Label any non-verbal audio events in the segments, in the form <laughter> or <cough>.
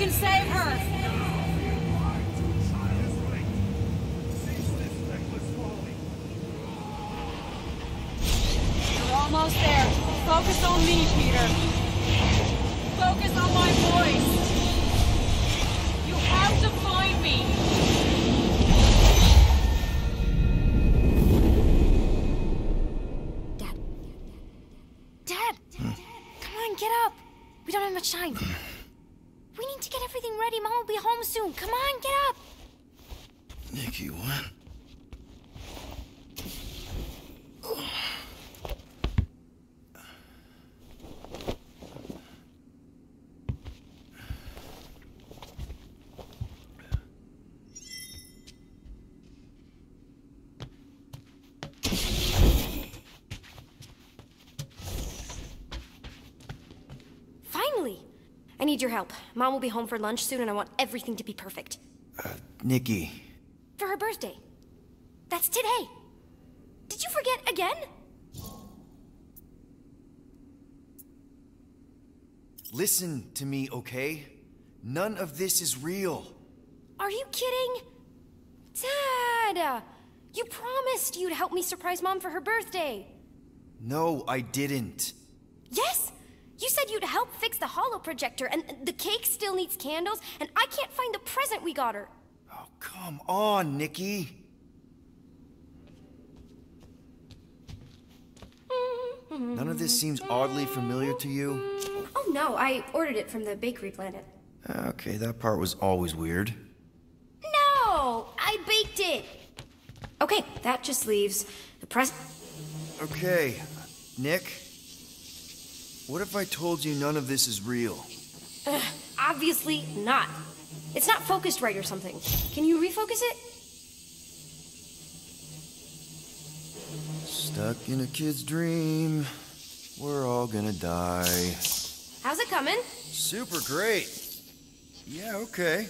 can save her! You're almost there. Focus on me, Peter. Focus on my voice. You have to find me. Dad. Dad! Come on, get up! We don't have much time. We need ready. Mom will be home soon. Come on, get up! Nikki, what? Finally! I need your help. Mom will be home for lunch soon, and I want everything to be perfect. Uh, Nikki. For her birthday. That's today. Did you forget again? Listen to me, okay? None of this is real. Are you kidding? Dad! You promised you'd help me surprise Mom for her birthday. No, I didn't. Yes! You said you'd help fix the holo projector, and the cake still needs candles, and I can't find the present we got her. Oh, come on, Nikki. None of this seems oddly familiar to you? Oh no, I ordered it from the bakery planet. Okay, that part was always weird. No! I baked it! Okay, that just leaves the present. Okay, Nick. What if I told you none of this is real? Uh, obviously not. It's not focused right or something. Can you refocus it? Stuck in a kid's dream. We're all gonna die. How's it coming? Super great. Yeah, okay.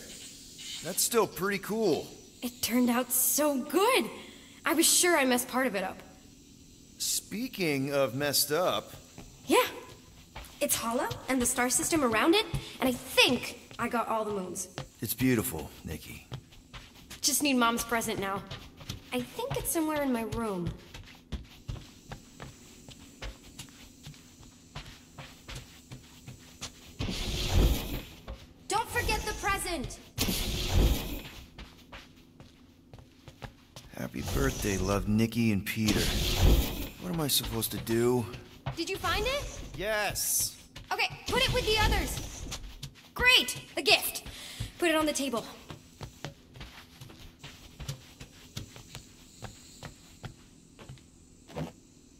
That's still pretty cool. It turned out so good. I was sure I messed part of it up. Speaking of messed up. It's Hala, and the star system around it, and I think I got all the moons. it's beautiful, Nikki. Just need mom's present now. I think it's somewhere in my room. Don't forget the present! Happy birthday, love Nikki and Peter. What am I supposed to do? Did you find it? Yes! Okay, put it with the others. Great! A gift. Put it on the table.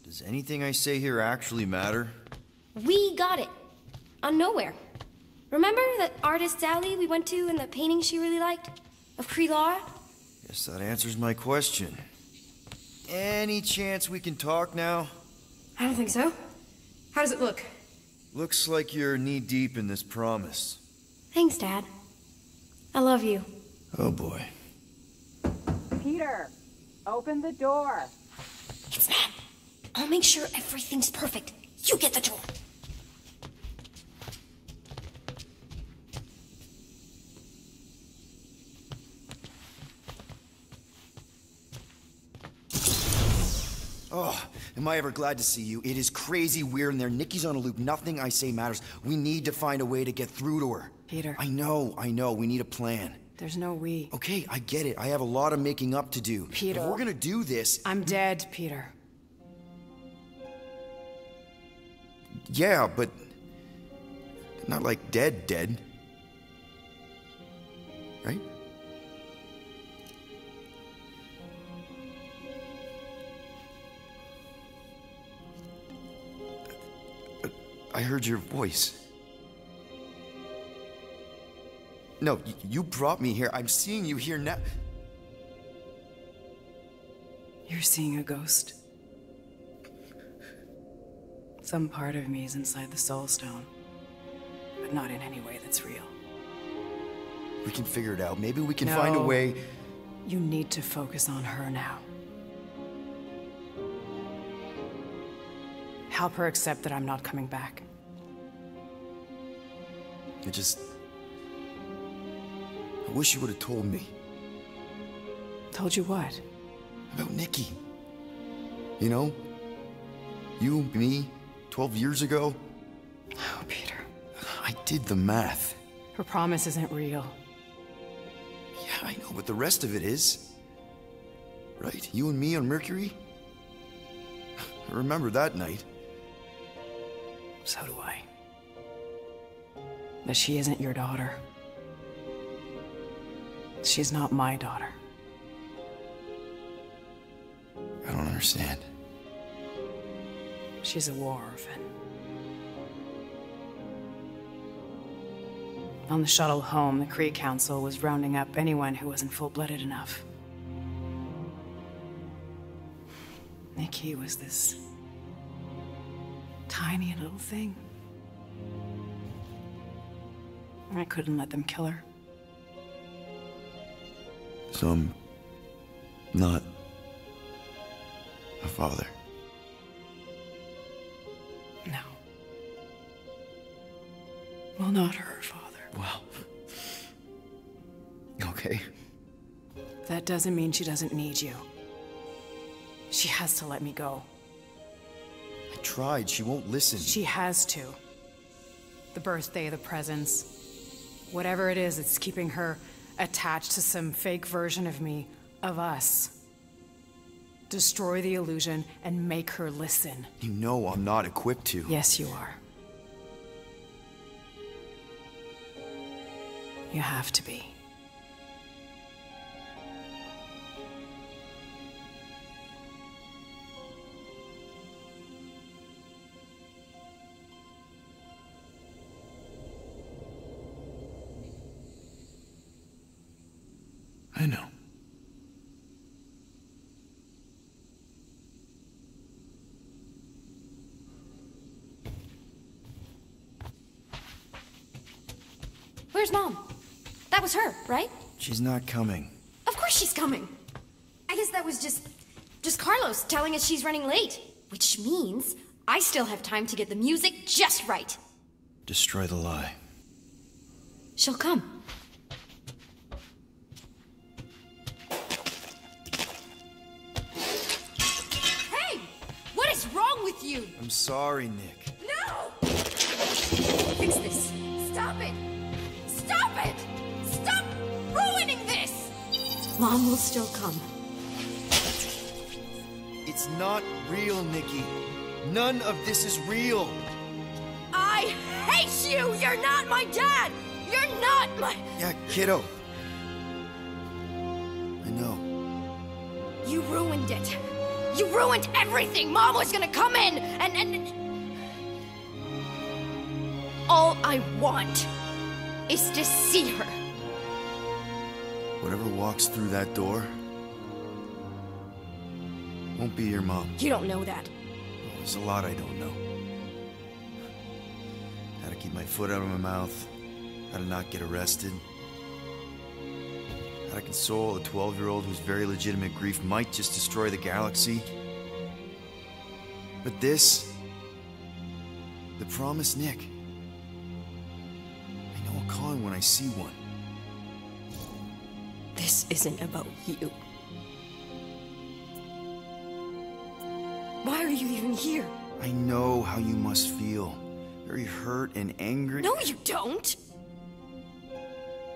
Does anything I say here actually matter? We got it. On nowhere. Remember that artist's alley we went to and the painting she really liked? Of Krelara? Guess that answers my question. Any chance we can talk now? I don't think so. How does it look? Looks like you're knee deep in this promise. Thanks, Dad. I love you. Oh boy. Peter, open the door. It's Matt. I'll make sure everything's perfect. You get the door. Oh, am I ever glad to see you? It is crazy weird in there. Nikki's on a loop. Nothing I say matters. We need to find a way to get through to her. Peter. I know, I know. We need a plan. There's no we. Okay, I get it. I have a lot of making up to do. Peter. If we're gonna do this, I'm dead, Peter. yeah, but not like dead, dead. Right? I heard your voice. No, you brought me here. I'm seeing you here now. You're seeing a ghost. Some part of me is inside the Soul Stone, but not in any way that's real. We can figure it out. Maybe we can find a No. way. You need to focus on her now. Help her accept that I'm not coming back. I just. I wish you would have told me Told you what? about Nikki. You know? You, me, 12 years ago? Oh, Peter. I did the math. Her promise isn't real. Yeah, I know, but the rest of it is. Right? You and me on Mercury? <laughs> I remember that night. So do I. But she isn't your daughter. She's not my daughter. I don't understand. She's a war orphan. On the shuttle home, the Kree Council was rounding up anyone who wasn't full-blooded enough. Nikki was this tiny little thing. I couldn't let them kill her. So I'm not a father. No. Well, not her father. Well. Okay. That doesn't mean she doesn't need you. She has to let me go. I tried. She won't listen. She has to. The birthday, the presents, whatever it is it's keeping her attached to some fake version of me, of us. Destroy the illusion and make her listen. You know I'm not equipped to. Yes, you are. You have to be. Where's Mom? That was her, right? She's not coming. Of course she's coming. I guess that was just. just Carlos telling us she's running late. Which means I still have time to get the music just right. Destroy the lie. She'll come. Hey! What is wrong with you? I'm sorry, Nick. No! Fix this. Stop it! Mom will still come. It's not real, Nikki. None of this is real. I hate you! You're not my dad! You're not my. Yeah, kiddo. I know. You ruined it. You ruined everything. Mom was gonna come in and and. All I want is to see her. Whatever walks through that door won't be your mom. You don't know that. There's a lot I don't know. How to keep my foot out of my mouth, how to not get arrested, how to console a 12 year old whose very legitimate grief might just destroy the galaxy. But this, the promised Nick, I know a con when I see one. This isn't about you. Why are you even here? I know how you must feel. Very hurt and angry. No, you don't.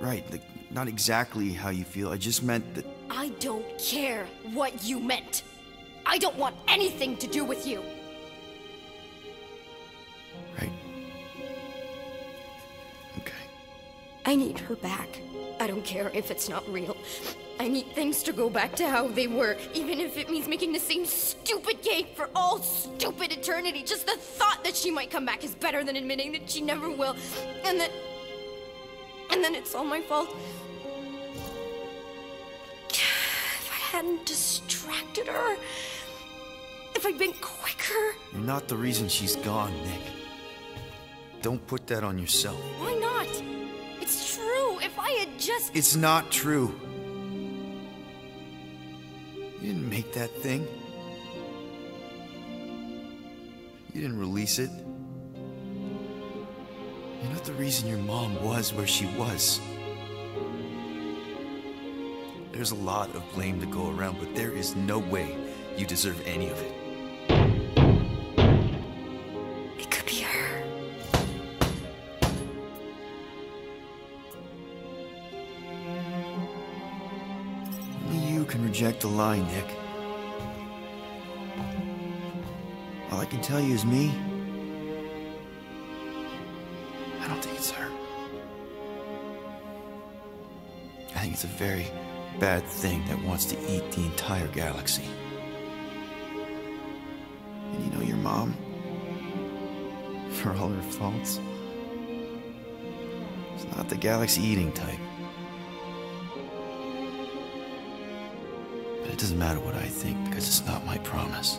Right, like, not exactly how you feel. I just meant that I don't care what you meant. I don't want anything to do with you. I need her back. I don't care if it's not real. I need things to go back to how they were, even if it means making the same stupid cake for all stupid eternity. Just the thought that she might come back is better than admitting that she never will. And that. And then it's all my fault. <sighs> If I hadn't distracted her. If I'd been quicker. You're not the reason she's gone, Nick. Don't put that on yourself. Why just. It's not true. You didn't make that thing. You didn't release it. You're not the reason your mom was where she was. There's a lot of blame to go around, but there is no way you deserve any of it. It reject a lie, Nick. All I can tell you is me. I don't think it's her. I think it's a very bad thing that wants to eat the entire galaxy. And you know your mom? For all her faults, It's not the galaxy eating type. Doesn't matter what I think because it's not my promise.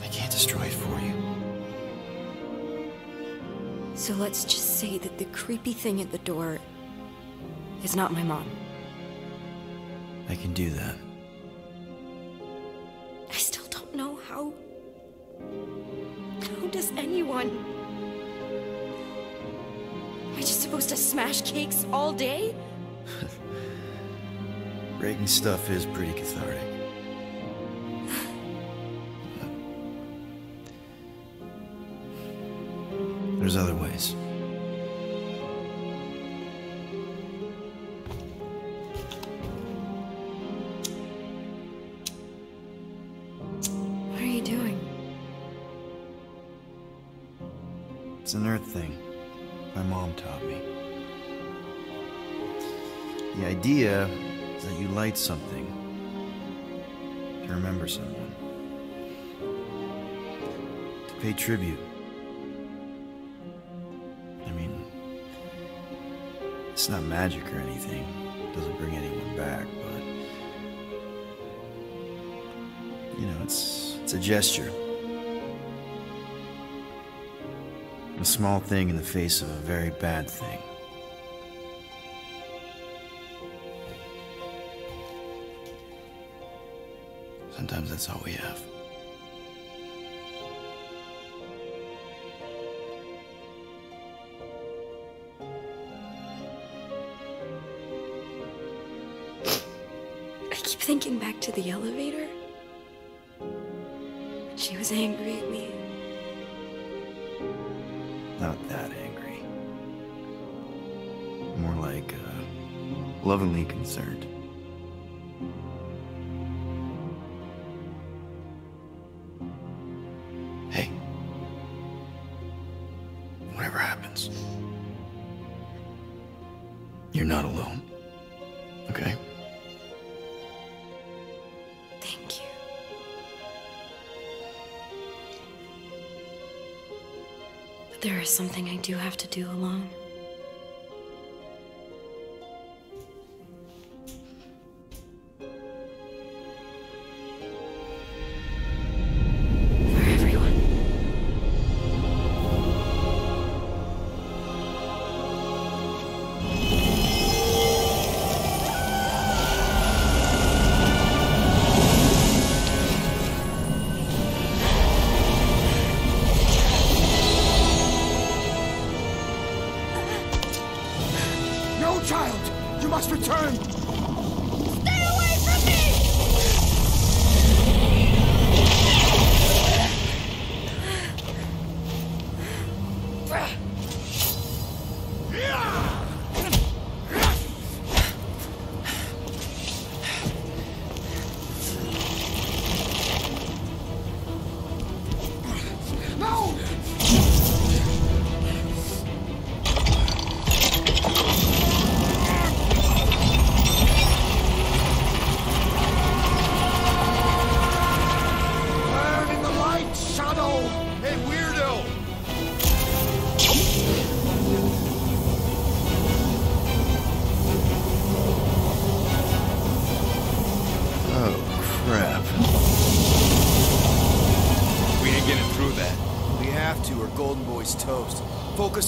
I can't destroy it for you. So let's just say that the creepy thing at the door is not my mom. I can do that. I still don't know how. How does anyone? Am I just supposed to smash cakes all day? <laughs> Breaking stuff is pretty cathartic. There's other ways. Light something to remember someone, to pay tribute. I mean, it's not magic or anything. It doesn't bring anyone back, but you know, it's it's a gesture. A small thing in the face of a very bad thing. That's all we have. I keep thinking back to the elevator. She was angry at me. Not that angry. More like, uh, lovingly concerned. Whatever happens, you're not alone. Okay? Thank you. But there is something I do have to do alone.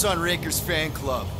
On Raker's fan club.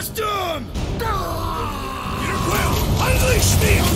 Blast him! Unleash me!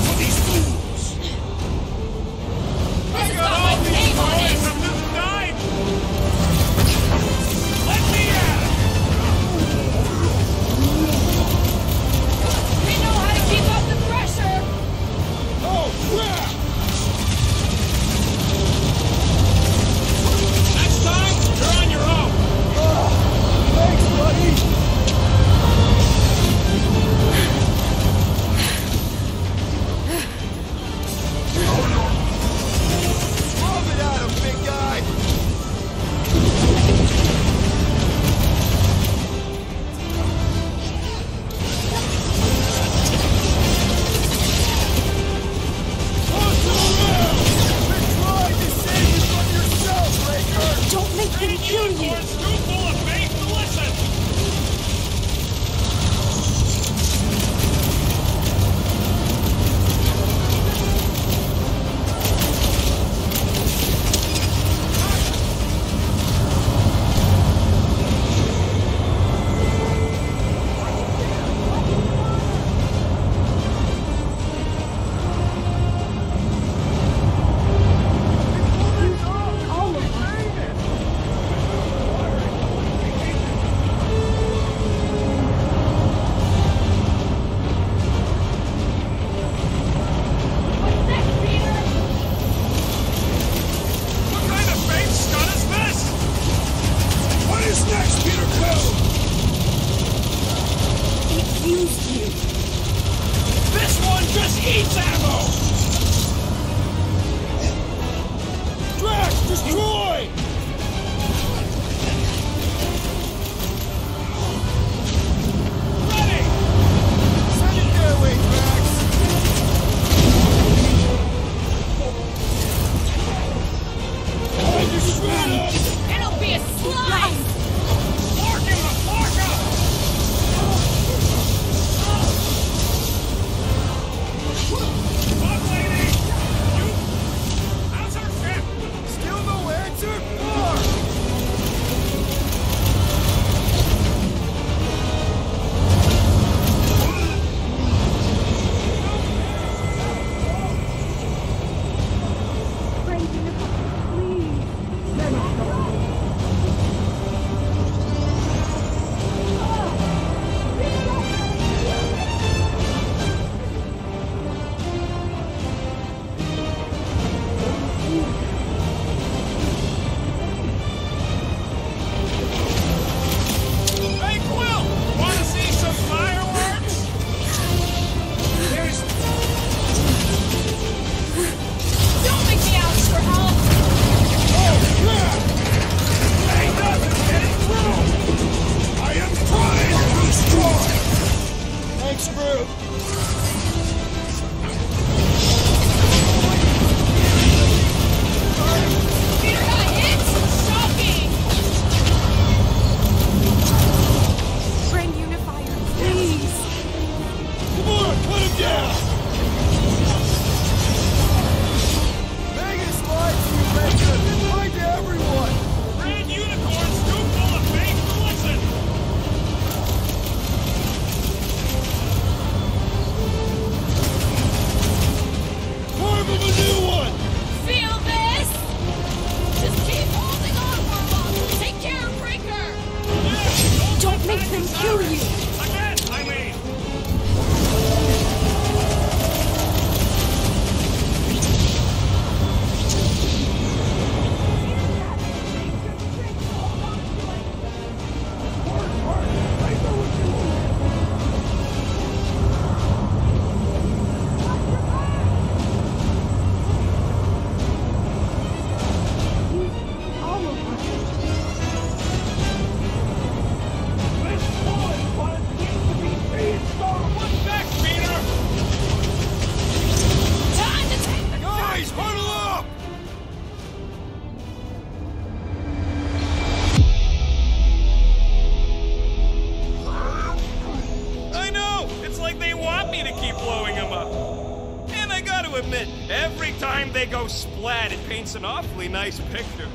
It goes splat, it paints an awfully nice picture.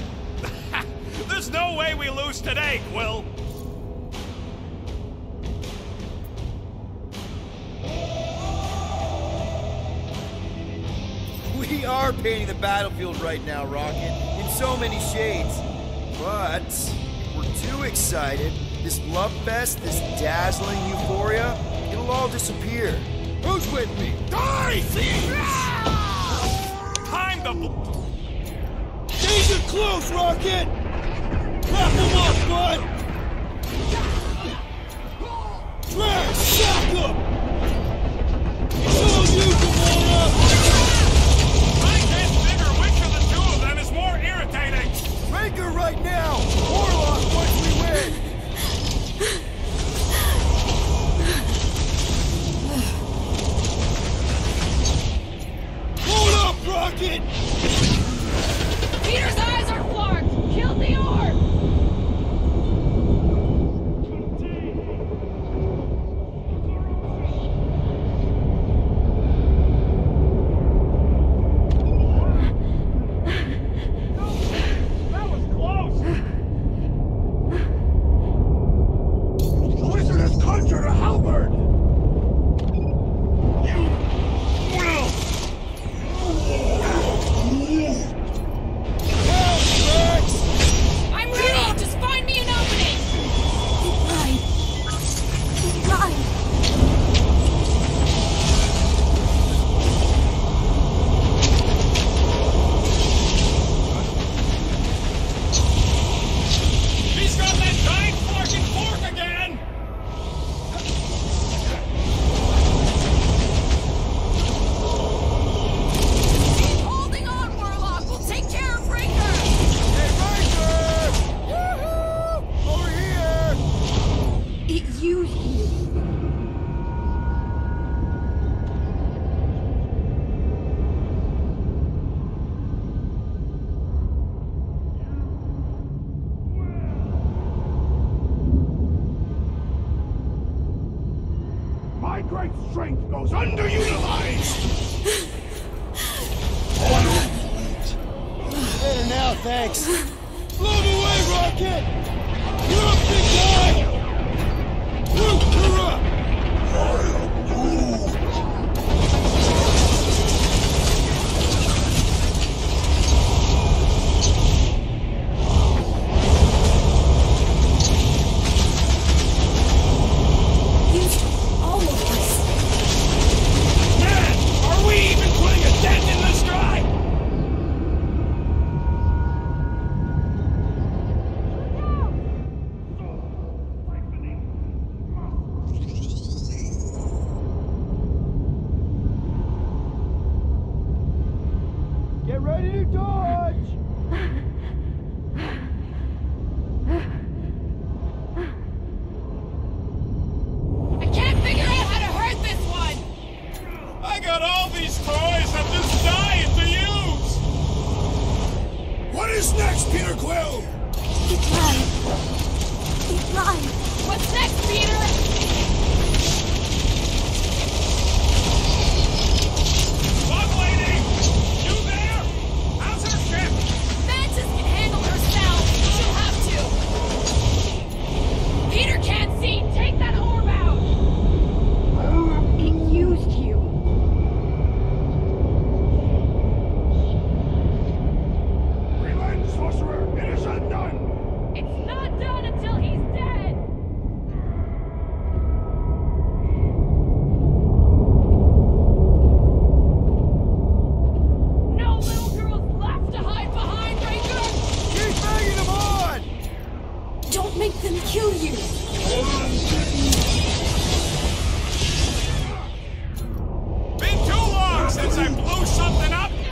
<laughs> There's no way we lose today, Quill. We are painting the battlefield right now, Rocket, in so many shades. But we're too excited. This love fest, this dazzling euphoria, it'll all disappear. Who's with me? Die! see! close, Rocket! Wrap him up, bud!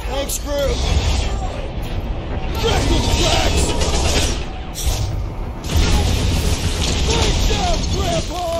Thanks, crew. Dragon Tracks! Break down, Grandpa!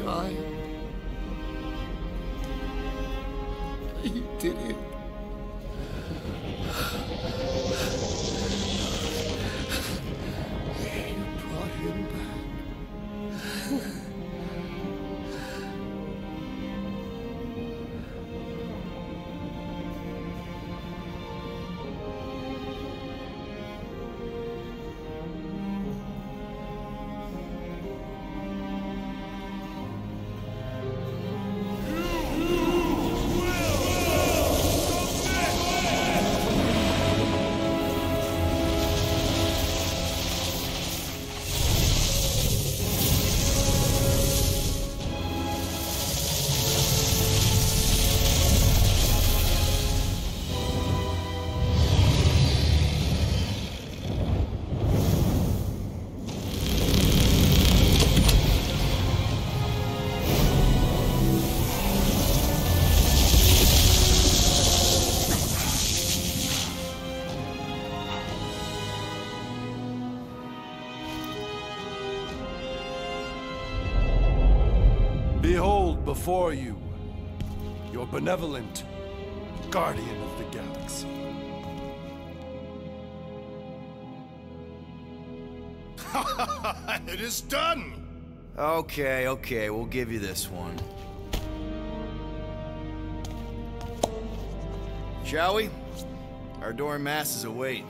My before you your benevolent guardian of the galaxy. <laughs> it is done! Okay, okay, we'll give you this one. Shall we? Our adoring masses await.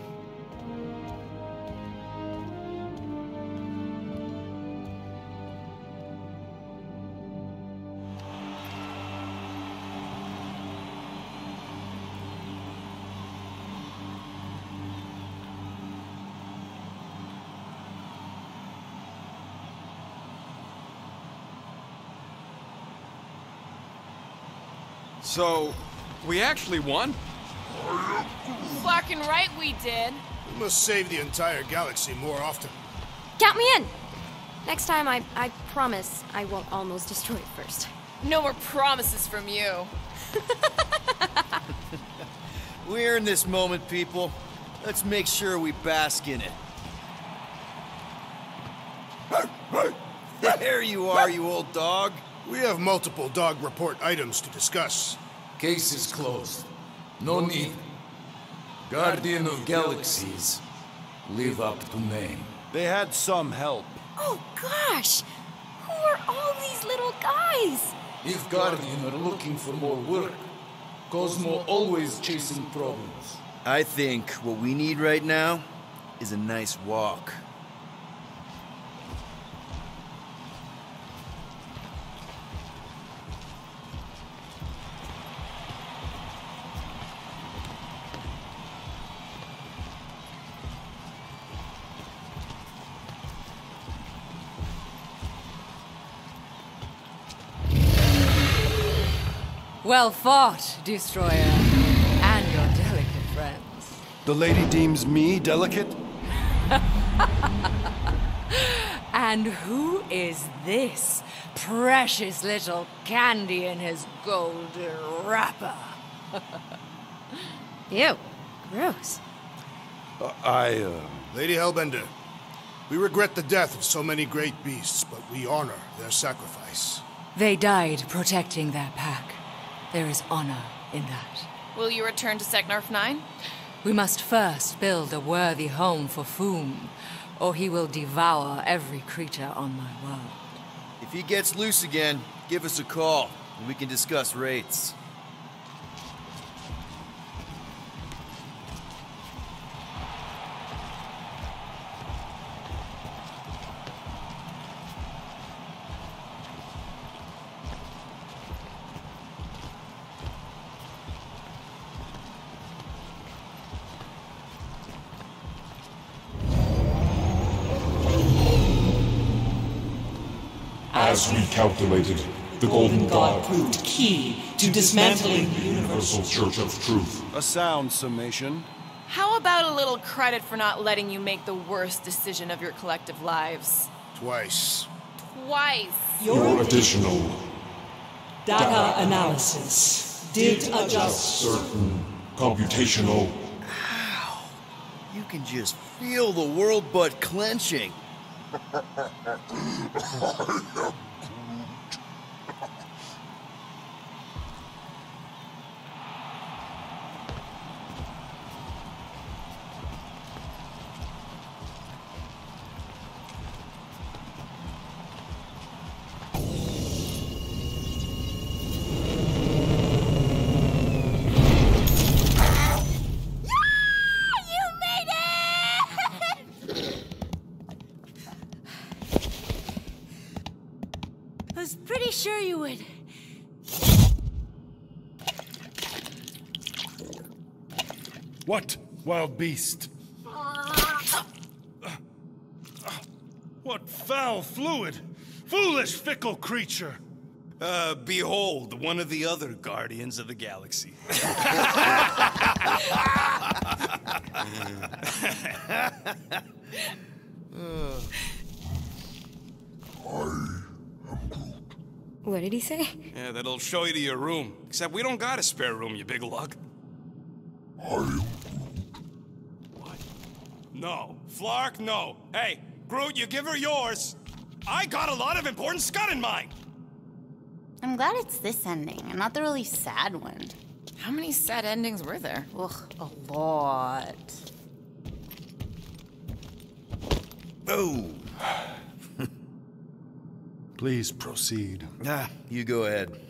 So, we actually won? Fucking right we did. We must save the entire galaxy more often. Count me in! Next time, I, I promise I won't almost destroy it first. No more promises from you. <laughs> We're in this moment, people. Let's make sure we bask in it. <laughs> There you are, you old dog. We have multiple dog report items to discuss. Case is closed. No need. Guardian of Galaxies. Live up to name. They had some help. Oh gosh! Who are all these little guys? If Guardian are looking for more work, Cosmo always chasing problems. I think what we need right now is a nice walk. Well fought, Destroyer. And your delicate friends. The lady deems me delicate? <laughs> And who is this precious little candy in his golden wrapper? <laughs> Ew. Gross. Uh, I, uh... Lady Hellbender, we regret the death of so many great beasts, but we honor their sacrifice. They died protecting their pack. There is honor in that. Will you return to Seknarf 9? We must first build a worthy home for Foom, or he will devour every creature on my world. If he gets loose again, give us a call, and we can discuss rates. As we calculated, the Golden God proved key to dismantling the Universal Church of Truth. A sound summation. How about a little credit for not letting you make the worst decision of your collective lives? Twice. Twice. Your additional Data analysis did adjust certain computational Ow. You can just feel the world butt clenching. <laughs> wild beast? What foul fluid! Foolish, fickle creature! Uh, behold, one of the other Guardians of the Galaxy. <laughs> What did he say? yeah, that'll show you to your room. Except we don't got a spare room, you big lug. What? No. Flark, no. Hey, Groot, you give her yours. I got a lot of important scud in mine. I'm glad it's this ending and not the really sad one. How many sad endings were there? Ugh, a lot. Oh. <sighs> Please proceed. Ah, you go ahead.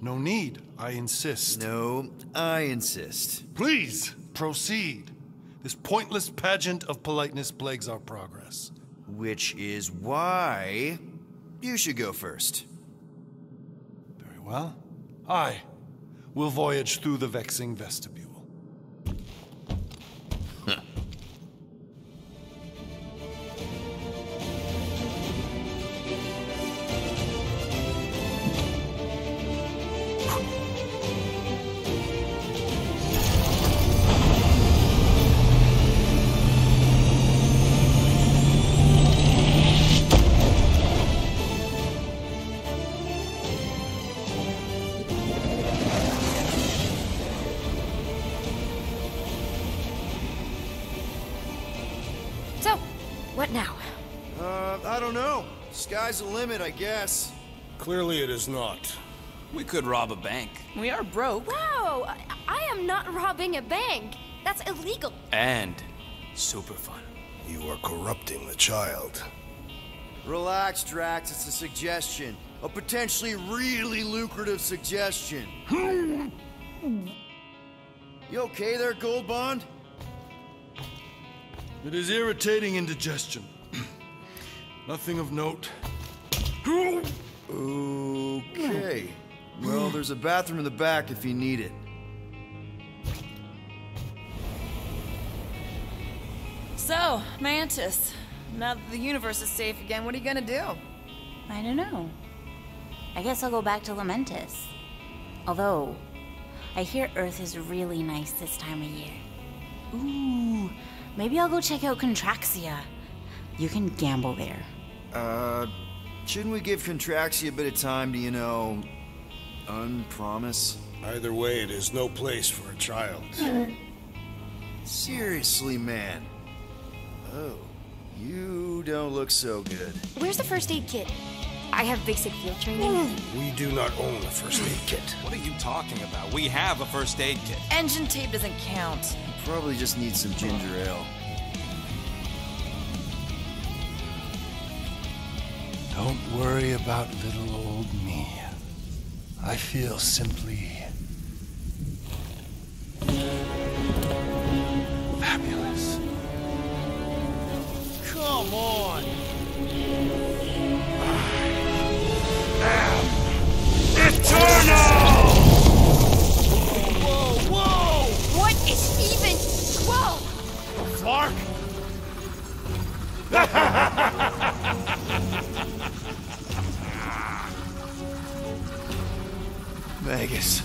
No need, I insist. No, I insist. Please proceed. This pointless pageant of politeness plagues our progress. Which is why you should go first. Very well. I will voyage through the vexing vestibule. I guess. Clearly it is not. We could rob a bank. We are broke. Wow, I, I am not robbing a bank. That's illegal. And super fun. You are corrupting the child. Relax, Drax. It's a suggestion. A potentially really lucrative suggestion. <laughs> you okay there, Gold Bond? It is irritating indigestion. <clears throat> Nothing of note. Okay. Well, there's a bathroom in the back if you need it. So, Mantis, now that the universe is safe again, what are you gonna do? I don't know. I guess I'll go back to Lamentus. Although, I hear Earth is really nice this time of year. Ooh, maybe I'll go check out Contraxia. You can gamble there. Uh, shouldn't we give Contraxia a bit of time to, you know, unpromise? Either way, it is no place for a child. <laughs> Seriously, man. Oh, you don't look so good. Where's the first aid kit? I have basic field training. Mm. We do not own a first aid kit. <laughs> What are you talking about? We have a first aid kit. Engine tape doesn't count. You Probably just need some ginger ale. Don't worry about little old me. I feel simply fabulous. Come on! Whoa, whoa! What is even. Whoa! Clark! <laughs> Magus.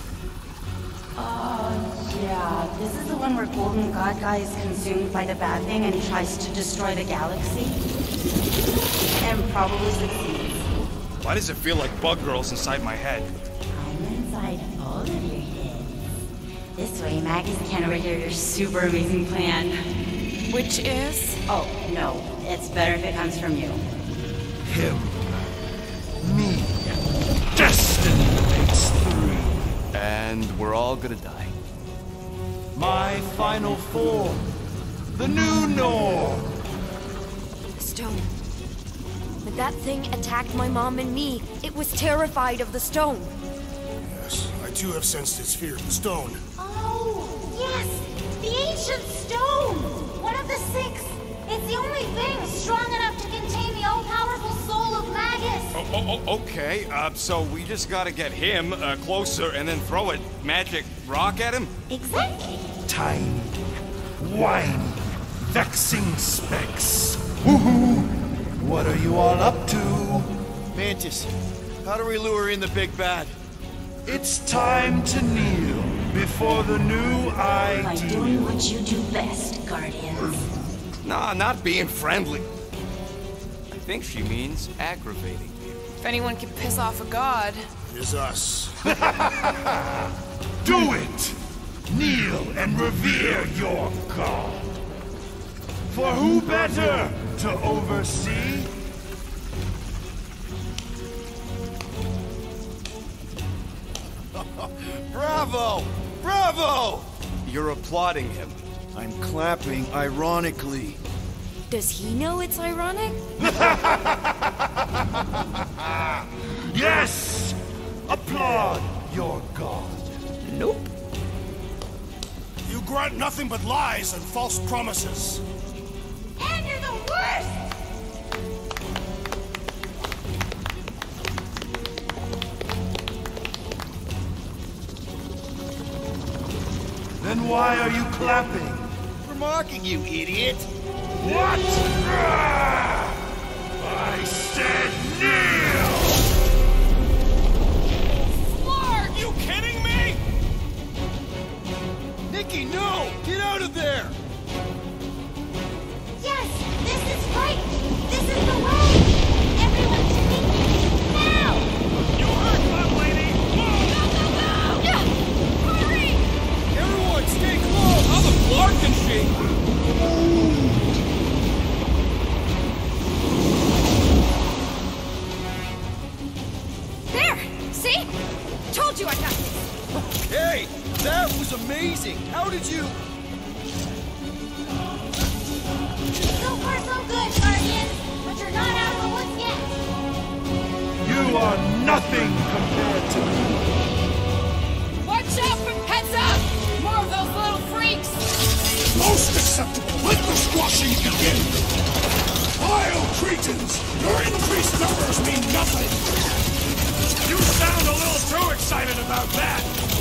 Oh, yeah. This is the one where Golden God Guy is consumed by the bad thing and tries to destroy the galaxy. And probably succeeds. Why does it feel like Bug Girl's inside my head? I'm inside all of your heads. This way, Magus can overhear your super amazing plan. Which is? Oh, no. It's better if it comes from you. Him. Me. And we're all gonna die. My final form. The new norm. The stone. When that thing attacked my mom and me, it was terrified of the stone. Yes, I too have sensed its fear of the stone. Oh, yes! The ancient stone! One of the six! It's the only thing strong enough to contain the all-powerful of Magus! Oh, oh, oh, okay, uh, so we just gotta get him uh, closer and then throw a magic rock at him? Exactly! Tiny, whiny, vexing specks. Woohoo! What are you all up to? Mantis, how do we lure in the big bad? It's time to kneel before the new By idea. doing what you do best, Guardians. Nah, not being friendly. I think she means aggravating. you. If anyone can piss off a god. It is us. <laughs> Do it! Kneel and revere your god. For who better to oversee? <laughs> Bravo! Bravo! You're applauding him. I'm clapping ironically. Does he know it's ironic? <laughs> Yes! Applaud your god. Nope. You grant nothing but lies and false promises. And you're the worst! Then why are you clapping? We're mocking you, idiot! What? Ah! I said kneel! Are you kidding me? Nikki, no! Get out of there! Yes! This is right! This is the way! Everyone to! Now! You heard lady! Go, go, go! Yeah! Hurry! Everyone, stay close! How the floor can she? Hey, that was amazing! How did you... So far, so good, Guardians! But you're not out of the woods yet! You are nothing compared to me. Watch out for heads up! More of those little freaks! Most acceptable. Let the squashing begin. Vile Cretans! Your increased numbers mean nothing. You sound a little too excited about that!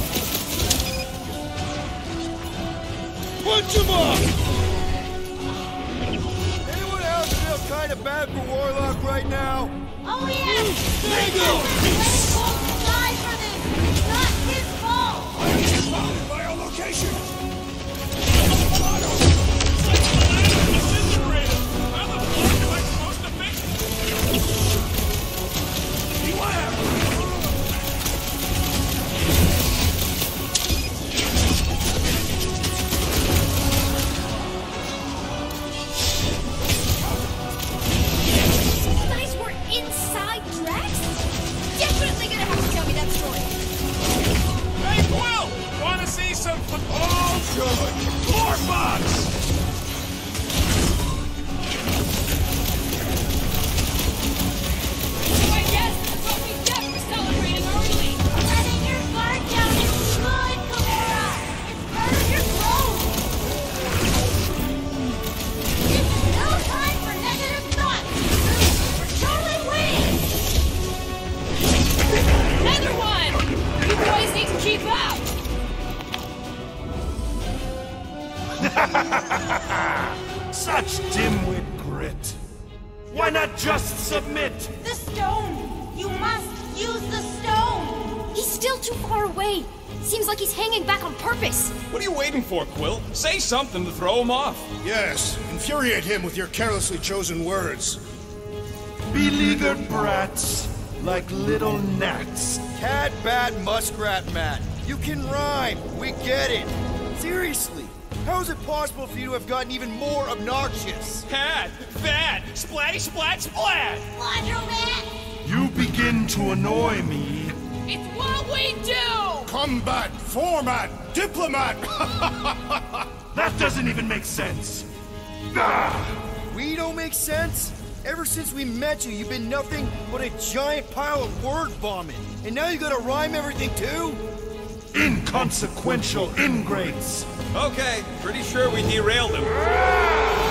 Punch him up! Anyone else feel kind of bad for Warlock right now? Oh, yes! Mango! Something to throw him off. Yes, infuriate him with your carelessly chosen words. Beleaguered brats, like little gnats. Cat, bat, muskrat, Matt. You can rhyme. We get it. Seriously, how is it possible for you to have gotten even more obnoxious? Cat, bad, splatty, splat, splat. You begin to annoy me. It's what we do! Combat, format, diplomat! <laughs> That doesn't even make sense. Ah! We don't make sense? Ever since we met you, you've been nothing but a giant pile of word vomit. And now you gotta rhyme everything too? Inconsequential ingrates. Okay, pretty sure we derailed him.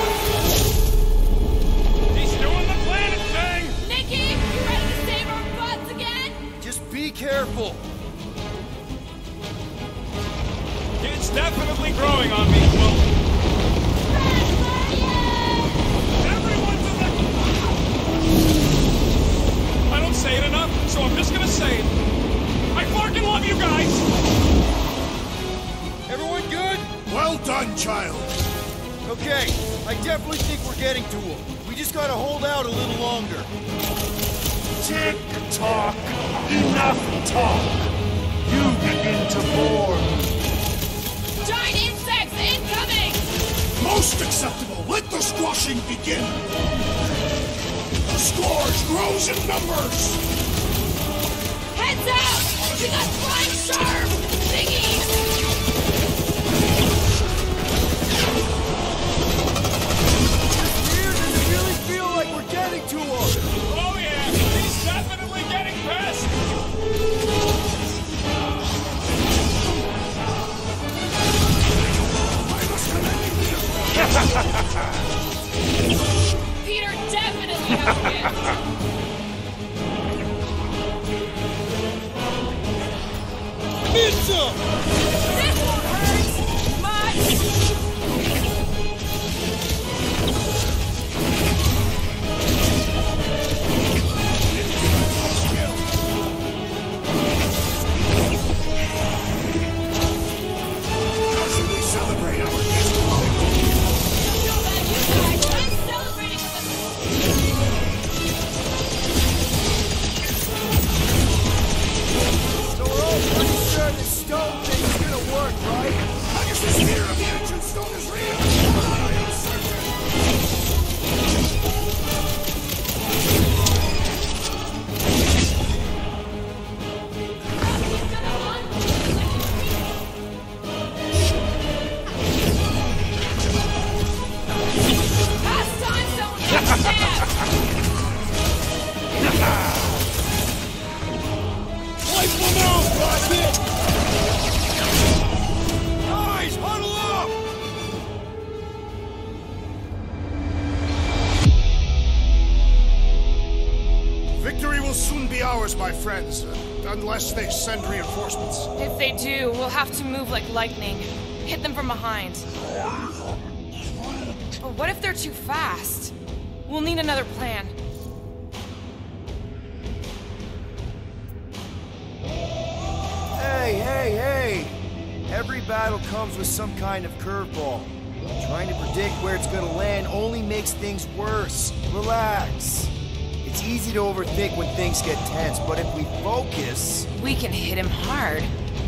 When things get tense, but if we focus. We can hit him hard.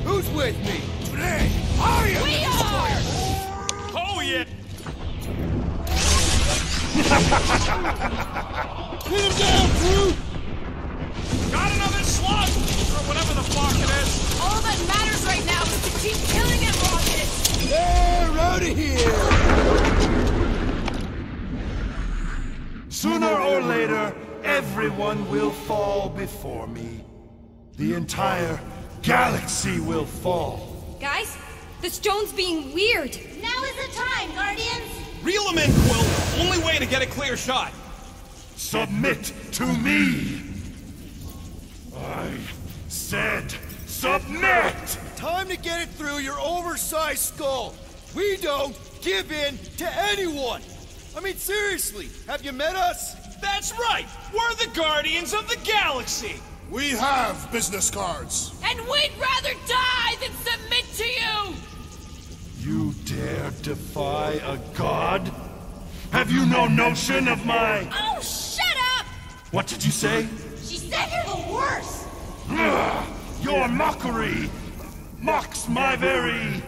Who's with me? Today, I am We the are! Everyone will fall before me. The entire galaxy will fall. Guys, the stone's being weird. Now is the time, Guardians! Reel him in, Quill. Only way to get a clear shot. Submit to me! I said submit! Time to get it through your oversized skull. We don't give in to anyone. I mean, seriously, have you met us? That's right. We're the Guardians of the Galaxy. We have business cards. And we'd rather die than submit to you! You dare defy a god? Have you no notion of my... Oh, shut up! What did you say? She said you're the worst! Ugh, your mockery mocks my very...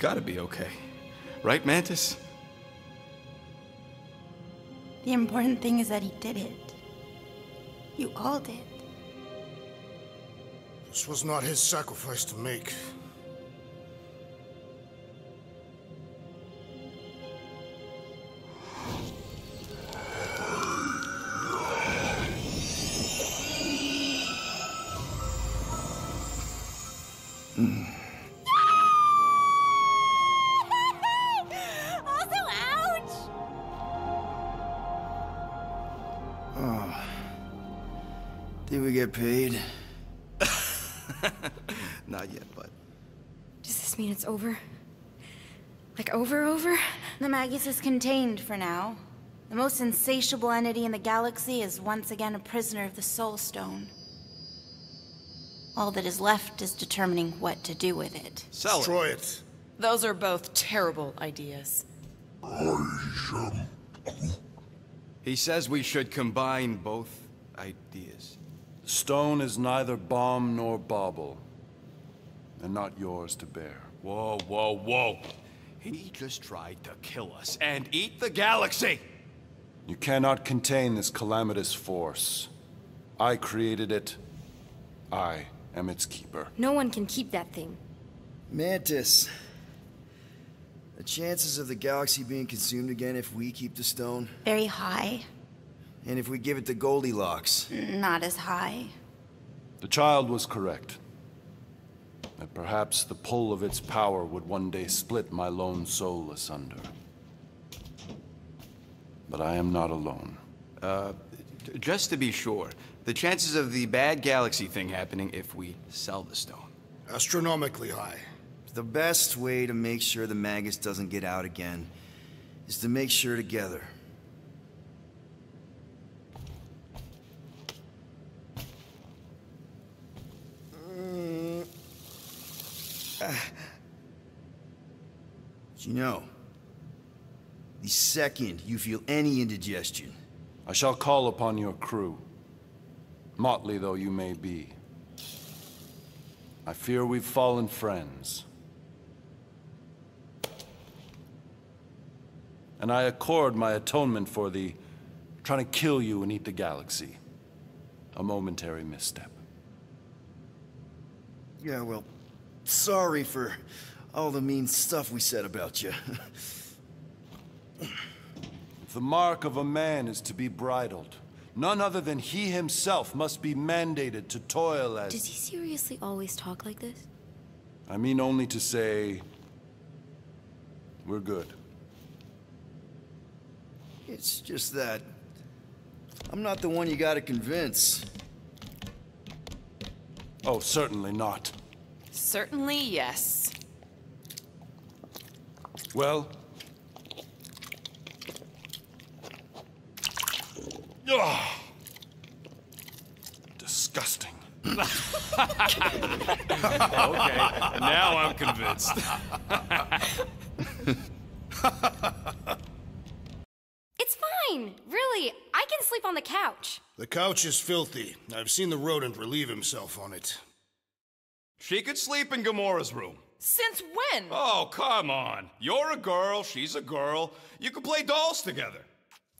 He's gotta be okay. Right, Mantis? The important thing is that he did it. You all did. This was not his sacrifice to make. The Magus is contained for now. The most insatiable entity in the galaxy is once again a prisoner of the Soul Stone. All that is left is determining what to do with it. Sell Destroy it. Those are both terrible ideas. He says we should combine both ideas. Stone is neither bomb nor bauble, and not yours to bear. Whoa, whoa, whoa. He just tried to kill us and eat the galaxy! You cannot contain this calamitous force. I created it. I am its keeper. No one can keep that thing. Mantis. The chances of the galaxy being consumed again if we keep the stone, Very high, and if we give it to Goldilocks. not as high. The child was correct. That perhaps the pull of its power would one day split my lone soul asunder. But I am not alone. Uh, just to be sure, the chances of the bad galaxy thing happening if we sell the stone. Astronomically high. The best way to make sure the Magus doesn't get out again is to make sure together. But <sighs> you know, the second you feel any indigestion, I shall call upon your crew, motley though you may be. I fear we've fallen friends. And I accord my atonement for the trying to kill you and eat the galaxy. A momentary misstep. yeah, well, sorry for all the mean stuff we said about you. If the mark of a man is to be bridled, None other than he himself must be mandated to toil as... Does he seriously always talk like this? I mean only to say... We're good. It's just that... I'm not the one you gotta convince. Oh, certainly not. Certainly, yes. Well? Ugh. Disgusting. <laughs> okay, now I'm convinced. <laughs> It's fine, really. I can sleep on the couch. The couch is filthy. I've seen the rodent relieve himself on it. She could sleep in Gamora's room. Since when? Oh, come on. You're a girl, she's a girl. You can play dolls together.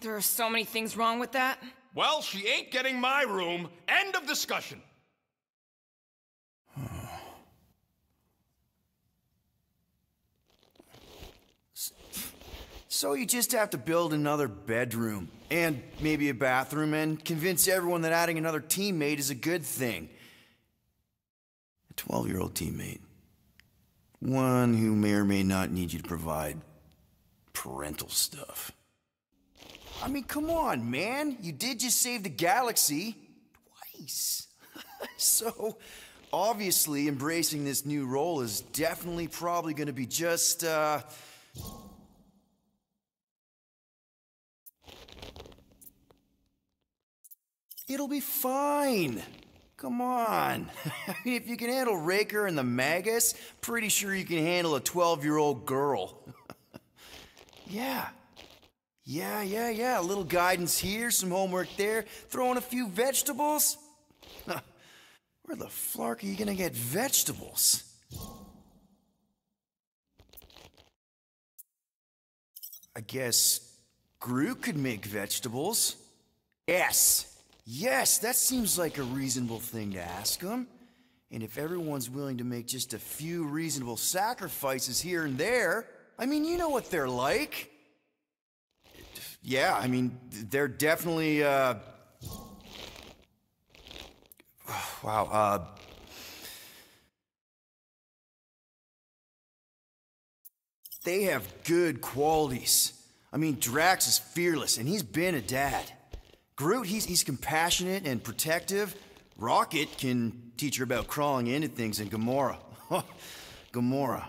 There are so many things wrong with that. Well, she ain't getting my room. End of discussion. So you just have to build another bedroom, and maybe a bathroom, and convince everyone that adding another teammate is a good thing. A 12 year old teammate. One who may or may not need you to provide parental stuff. I mean, come on, man. You did just save the galaxy. Twice. <laughs> so, obviously, embracing this new role is definitely probably gonna be just, uh. It'll be fine. Come on. <laughs> If you can handle Raker and the Magus, pretty sure you can handle a 12 year old girl. <laughs> yeah. Yeah, yeah, yeah. A little guidance here, some homework there, throw in a few vegetables. <laughs> Where the flark are you gonna get vegetables? I guess Groot could make vegetables. Yes. Yes, that seems like a reasonable thing to ask him. And if everyone's willing to make just a few reasonable sacrifices here and there, I mean, you know what they're like. Yeah, I mean, they're definitely, uh. <sighs> Wow, uh. They have good qualities. I mean, Drax is fearless, and he's been a dad. Groot, he's, he's compassionate and protective. Rocket can teach her about crawling into things, and Gamora. <laughs> Gamora.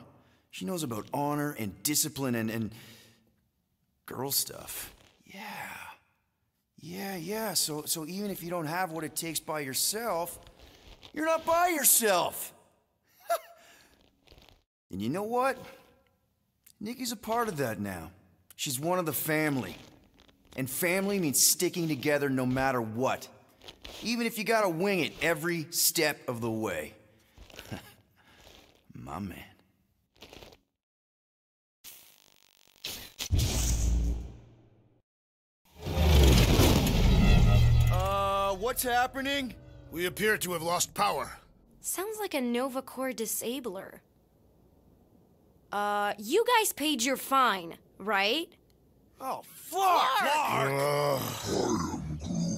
She knows about honor and discipline and, and girl stuff. Yeah. Yeah, yeah. So, so even if you don't have what it takes by yourself, you're not by yourself. <laughs> and you know what? Nikki's a part of that now. She's one of the family. And family means sticking together no matter what. Even if you gotta wing it every step of the way. <laughs> My man. Uh, what's happening? We appear to have lost power. Sounds like a Nova Corps disabler. Uh, you guys paid your fine, right? Oh, fuck! Uh, I am